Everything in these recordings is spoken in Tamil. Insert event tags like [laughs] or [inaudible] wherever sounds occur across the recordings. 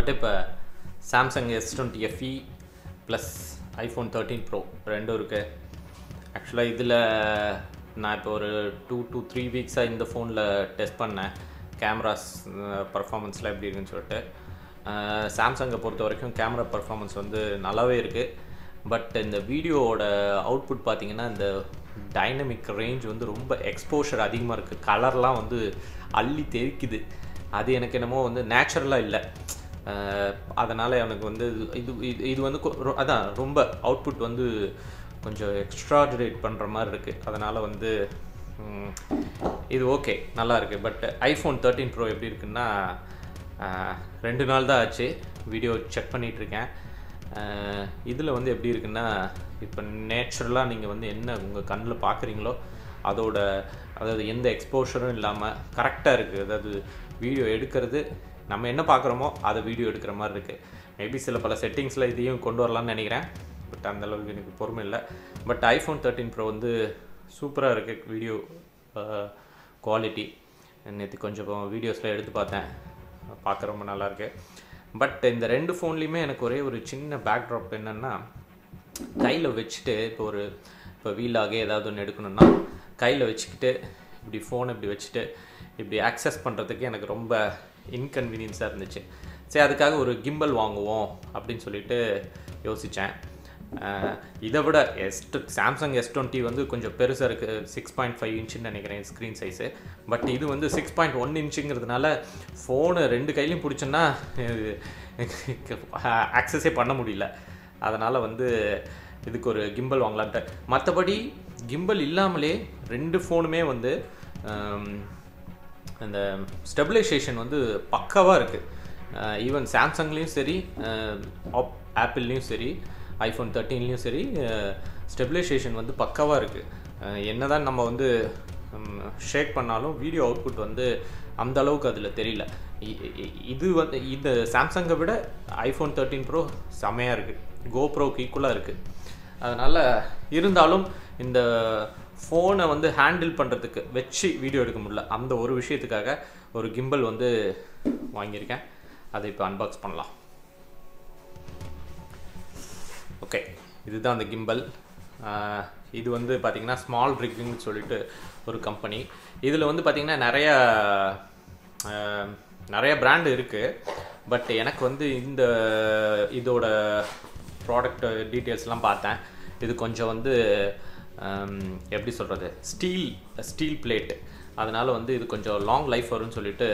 நம்மகிட்ட இப்போ Samsung S twenty FE plus iPhone thirteen pro ரெண்டும் இருக்குது ஆக்சுவலாக இதில் நான் இப்போ ஒரு டூ டூ த்ரீ வீக்ஸாக இந்த ஃபோனில் டெஸ்ட் பண்ணேன். கேமராஸ் பர்ஃபாமன்ஸ்லாம் எப்படி இருக்குன்னு சொல்லிட்டு. சாம்சங்கை பொறுத்த வரைக்கும் கேமரா பர்ஃபாமன்ஸ் வந்து நல்லாவே இருக்குது பட் இந்த வீடியோவோட அவுட்புட் பார்த்தீங்கன்னா இந்த டைனமிக் ரேஞ்ச் வந்து ரொம்ப எக்ஸ்போஷர் அதிகமாக இருக்குது கலர்லாம் வந்து அள்ளி தெரிக்குது அது எனக்கு என்னமோ வந்து நேச்சுரலாக இல்லை. அதனால் எனக்கு வந்து இது இது இது வந்து கொ- ரொ- அதான் ரொம்ப அவுட்புட் வந்து கொஞ்சம் எக்ஸ்ட்ராஜரேட் பண்ணுற மாதிரி இருக்குது அதனால் வந்து இது ஓகே நல்லா இருக்குது பட் ஐஃபோன் தேர்ட்டீன் ப்ரோ எப்படி இருக்குன்னா ரெண்டு நாள் தான் ஆச்சு. வீடியோ செக் பண்ணிகிட்ருக்கேன் இதில் வந்து எப்படி இருக்குன்னா இப்போ நேச்சுரலாக நீங்கள் வந்து என்ன உங்கள் கண்ணில் பார்க்குறீங்களோ அதோட அதாவது எந்த எக்ஸ்போஷரும் இல்லாமல் கரெக்டாக இருக்குது அதாவது வீடியோ எடுக்கிறது நம்ம என்ன பார்க்குறோமோ அதை வீடியோ எடுக்கிற மாதிரி இருக்குது மேபி சில பல செட்டிங்ஸில் இதையும் கொண்டு வரலாம்னு நினைக்கிறேன். பட் அந்த அளவுக்கு எனக்கு பொறுமை இல்லை. பட் ஐஃபோன் தேர்ட்டின் ப்ரோ வந்து சூப்பராக இருக்குது வீடியோ குவாலிட்டி நேற்று கொஞ்சம் வீடியோஸில் எடுத்து பார்த்தேன். பார்க்க ரொம்ப நல்லாயிருக்கு பட் இந்த ரெண்டு ஃபோன்லேயுமே எனக்கு ஒரே ஒரு சின்ன பேக்ட்ராப் என்னென்னா கையில் வச்சுட்டு இப்போ ஒரு இப்போ வீலாக ஏதாவது ஒன்று எடுக்கணும்னா கையில் வச்சுக்கிட்டு இப்படி ஃபோனை இப்படி வச்சுட்டு இப்படி ஆக்சஸ் பண்ணுறதுக்கு எனக்கு ரொம்ப இன்கன்வீனியன்ஸாக இருந்துச்சு. சரி அதுக்காக ஒரு கிம்பல் வாங்குவோம் அப்படின்னு சொல்லிட்டு யோசித்தேன் இதை விட எஸ்ட் சாம்சங் எஸ் டுவெண்ட்டி வந்து கொஞ்சம் பெருசாக இருக்குது சிக்ஸ் பாயிண்ட் ஃபைவ் இன்ச்சுன்னு நினைக்கிறேன் ஸ்க்ரீன் சைஸு பட் இது வந்து சிக்ஸ் பாயிண்ட் ஒன் இன்ச்சுங்கிறதுனால ஃபோனு ரெண்டு கையிலையும் பிடிச்சோன்னா ஆக்சஸே பண்ண முடியல. அதனால் வந்து இதுக்கு ஒரு கிம்பல் வாங்கலான்ட்டு மற்றபடி கிம்பல் இல்லாமலே ரெண்டு ஃபோனுமே வந்து அந்த ஸ்டெபிலைசேஷன் வந்து பக்காவாக இருக்குது ஈவன் சாம்சங்லேயும் சரி ஆப் ஆப்பிள்லேயும் சரி ஐஃபோன் தேர்ட்டீன்லேயும் சரி ஸ்டெபிலைசேஷன் வந்து பக்காவாக இருக்குது என்னதான் நம்ம வந்து ஷேக் பண்ணாலும் வீடியோ அவுட்புட் வந்து அந்த அளவுக்கு அதில் தெரியல. இ- இது வந்து இந்த சாம்சங்கை விட ஐஃபோன் தேர்ட்டீன் ப்ரோ செமையாக இருக்குது கோப்ரோக்கு ஈக்குவலாக இருக்குது அதனால் இருந்தாலும் இந்த ஃபோனை வந்து ஹேண்டில் பண்ணுறதுக்கு வச்சு வீடியோ எடுக்க முடியல. அந்த ஒரு விஷயத்துக்காக ஒரு கிம்பல் வந்து வாங்கியிருக்கேன். அதை இப்போ அன்பாக்ஸ் பண்ணலாம். ஓகே இதுதான் அந்த கிம்பல் இது வந்து பார்த்திங்கன்னா ஸ்மால் ரிக்கிங்னு சொல்லிட்டு ஒரு கம்பெனி இதில் வந்து பார்த்திங்கன்னா நிறையா நிறைய பிராண்டு இருக்குது பட் எனக்கு வந்து இந்த இதோட ப்ராடக்ட் டீட்டெயில்ஸ்லாம் பார்த்தேன். இது கொஞ்சம் வந்து எப்படி சொல்கிறது ஸ்டீல் ஸ்டீல் பிளேட் அதனால் வந்து இது கொஞ்சம் லாங் லைஃப் வரும்னு சொல்லிட்டு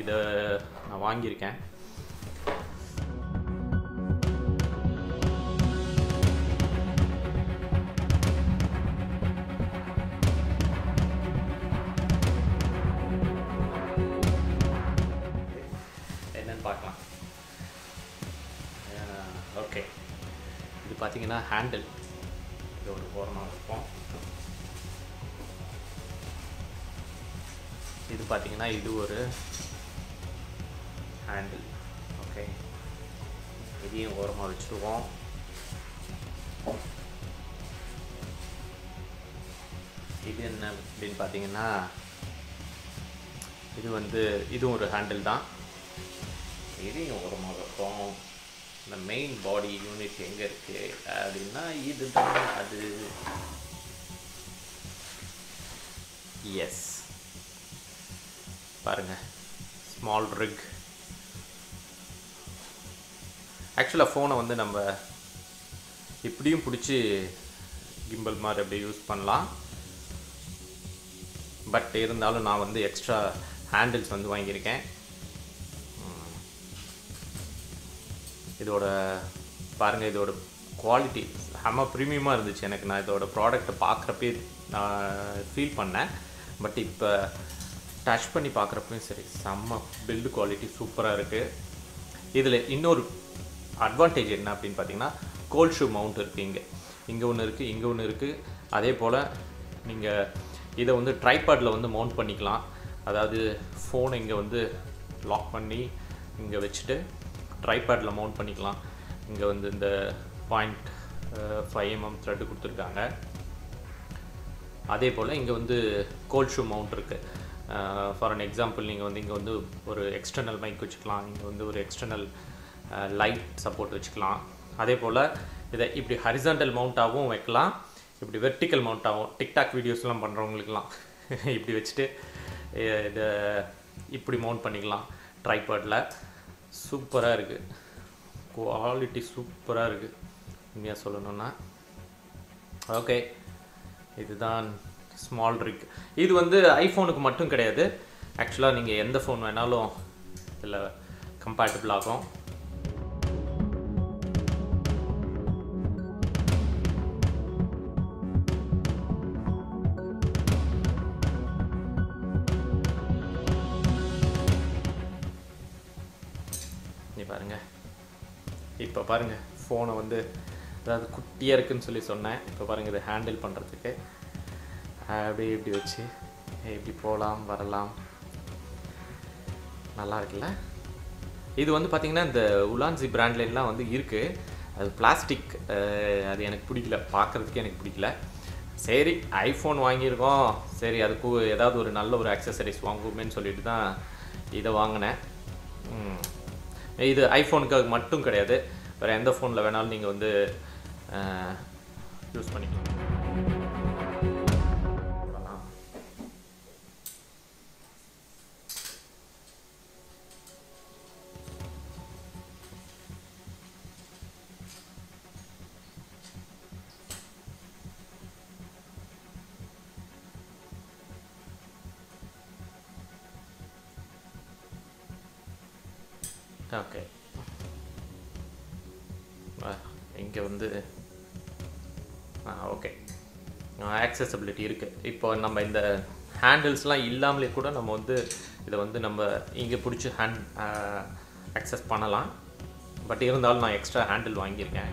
இதை நான் வாங்கியிருக்கேன். என்னன்னு பார்க்கலாம். ஓகே இது பார்த்தீங்கன்னா ஹேண்டில் இது ஒரு ஓரமாக இருக்கும் பார்த்தீங்கன்னா இது ஒரு ஹேண்டில் ஓகே இதையும் ஓரமாக வச்சுருவோம். இது என்ன அப்படின்னு பார்த்தீங்கன்னா இது வந்து இதுவும் ஒரு ஹேண்டில் தான். இதையும் ஓரமாக வைப்போம். இந்த மெயின் பாடி யூனிட் எங்கே இருக்குது அப்படின்னா இதுதான் அது. எஸ் பாருங்கள் ஸ்மால் ரிக் ஆக்சுவலாக ஃபோனை வந்து நம்ம இப்படியும் பிடிச்சி கிம்பல் மாதிரி அப்படியே யூஸ் பண்ணலாம். பட் இருந்தாலும் நான் வந்து எக்ஸ்ட்ரா ஹேண்டில்ஸ் வந்து வாங்கியிருக்கேன். இதோட பாருங்கள் இதோட குவாலிட்டி செம்ம ப்ரீமியமாக இருந்துச்சு எனக்கு. நான் இதோட ப்ராடக்ட்டை பார்க்குறப்பே நான் ஃபீல் பண்ணேன். பட் இப்போ டச் பண்ணி பார்க்குறப்பையும் சரி செம்ம பில்டு குவாலிட்டி சூப்பராக இருக்குது இதில் இன்னொரு அட்வான்டேஜ் என்ன அப்படின்னு பார்த்தீங்கன்னா கோல்ட் ஷூ மவுண்ட் இருக்குது இங்கே. இங்கே ஒன்று இருக்குது இங்கே ஒன்று இருக்குது அதே போல் நீங்கள் இதை வந்து ட்ரைபாடில் வந்து மவுண்ட் பண்ணிக்கலாம். அதாவது ஃபோனை இங்கே வந்து லாக் பண்ணி இங்கே வச்சுட்டு ட்ரைபேடில் மவுண்ட் பண்ணிக்கலாம். இங்கே வந்து இந்த point five mm mm thread கொடுத்துருக்காங்க. அதே போல் இங்கே வந்து கோல்ட் ஷூ மவுண்ட் இருக்குது ஃபார் அன் எக்ஸாம்பிள் நீங்கள் வந்து இங்கே வந்து ஒரு எக்ஸ்டர்னல் மைக் வச்சுக்கலாம். இங்கே வந்து ஒரு எக்ஸ்டர்னல் லைட் சப்போர்ட் வச்சுக்கலாம். அதே போல் இதை இப்படி ஹரிசாண்டல் மவுண்ட்டாகவும் வைக்கலாம். இப்படி வெர்டிக்கல் மவுண்ட்டாகவும் டிக்டாக் வீடியோஸ்லாம் பண்ணுறவங்களுக்குலாம் [laughs] இப்படி வச்சுட்டு இதை இப்படி மவுண்ட் பண்ணிக்கலாம். ட்ரைபேடில் சூப்பராக இருக்குது குவாலிட்டி சூப்பராக இருக்குது உண்மையாக சொல்லணுன்னா ஓகே இதுதான் ஸ்மால் ரிக் இது வந்து ஐஃபோனுக்கு மட்டும் கிடையாது. ஆக்சுவலாக நீங்கள் எந்த ஃபோன் வேணாலும் இதில் கம்பேட்டபிள் ஆகும். நீ பாருங்க. இப்போ பாருங்க ஃபோனை வந்து அதாவது குட்டியாக இருக்குன்னு சொல்லி சொன்னேன். இப்போ பாருங்க இதை ஹேண்டில் பண்ணுறதுக்கு அப்படி இப்படி வச்சு இப்படி போகலாம் வரலாம். நல்லா இருக்குல்ல? இது வந்து பார்த்திங்கன்னா இந்த உலான்சி பிராண்ட்லாம் வந்து இருக்குது அது பிளாஸ்டிக் அது எனக்கு பிடிக்கல. பார்க்குறதுக்கே எனக்கு பிடிக்கல. சரி ஐஃபோன் வாங்கியிருக்கோம். சரி அதுக்கு ஏதாவது ஒரு நல்ல ஒரு அக்சசரிஸ் வாங்குவோமேன்னு சொல்லிட்டு தான் இதை வாங்கினேன். இது ஐஃபோனுக்கு மட்டும் கிடையாது. வேறு எந்த ஃபோனில் வேணாலும் நீங்கள் வந்து யூஸ் பண்ணிக்கலாம். ஓகே. இங்கே வந்து ஆ ஓகே. ஆக்சசபிலிட்டி இருக்குது இப்போ நம்ம இந்த ஹேண்டில்ஸ்லாம் இல்லாமலே கூட நம்ம வந்து இதை வந்து நம்ம இங்கே பிடிச்சி ஹேண்ட் அக்சஸ் பண்ணலாம். பட் இருந்தாலும் நான் எக்ஸ்ட்ரா ஹேண்டில் வாங்கியிருக்கேன்.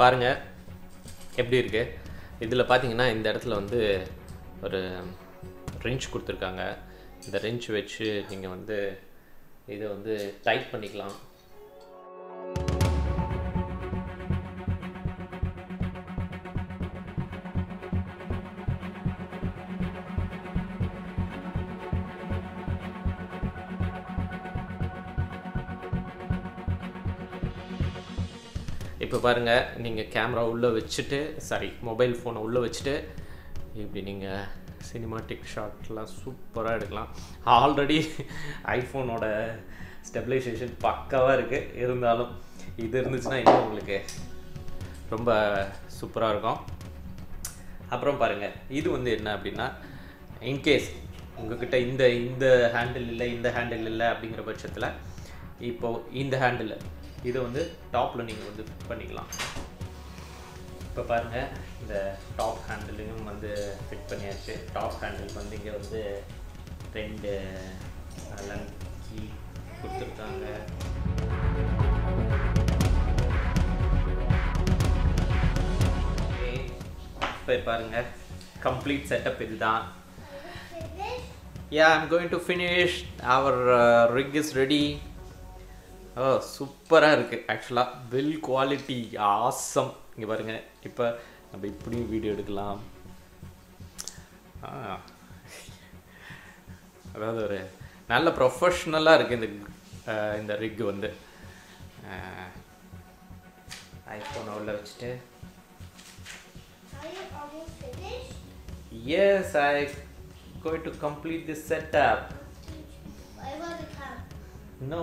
பாருங்கள் எப்படி இருக்குது இதில் பார்த்தீங்கன்னா இந்த இடத்துல வந்து ஒரு ரெஞ்ச் கொடுத்துருக்காங்க. இந்த ரெஞ்ச் வச்சு நீங்கள் வந்து இதை வந்து டைட் பண்ணிக்கலாம். இப்போ பாருங்கள் நீங்கள் கேமரா உள்ளே வச்சுட்டு சாரி மொபைல் ஃபோனை உள்ளே வச்சுட்டு இப்படி நீங்கள் சினிமாட்டிக் ஷாட்லாம் சூப்பராக எடுக்கலாம். ஆல்ரெடி ஐஃபோனோட ஸ்டெபிலைசேஷன் பக்காவாக இருக்குது இருந்தாலும் இது இருந்துச்சுன்னா இன்னும் உங்களுக்கு ரொம்ப சூப்பராக இருக்கும். அப்புறம் பாருங்கள் இது வந்து என்ன அப்படின்னா இன்கேஸ் உங்ககிட்ட இந்த இந்த ஹேண்டில் இல்லை இந்த ஹேண்டில் இல்லை அப்படிங்கிற பட்சத்தில் இப்போது இந்த ஹேண்டில் இதை வந்து டாப்பில் நீங்கள் வந்து ஃபிட் பண்ணிக்கலாம். இப்போ பாருங்கள் இந்த டாப் ஹேண்டிலையும் வந்து ஃபிட் பண்ணியாச்சு. டாப் ஹேண்டில் வந்து இங்கே வந்து ரெண்டு லங்கி கொடுத்துருக்காங்க. இப்போ பாருங்க கம்ப்ளீட் செட்டப் இதுதான். Yeah I'm going to finish our rig is ready oh சூப்பராக இருக்குது ஆக்சுவலாக பில் குவாலிட்டி ஆசம் இங்கே பாருங்க இப்போ நம்ம இப்படியும் வீடியோ எடுக்கலாம். அதாவது ஒரு நல்ல ப்ரொஃபஷ்னலாக இருக்குது இந்த இந்த ரிக் வந்து ஐஃபோனை உள்ள வச்சுட்டு? Yes, I going to complete this setup. I want to come. No.